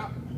Yeah.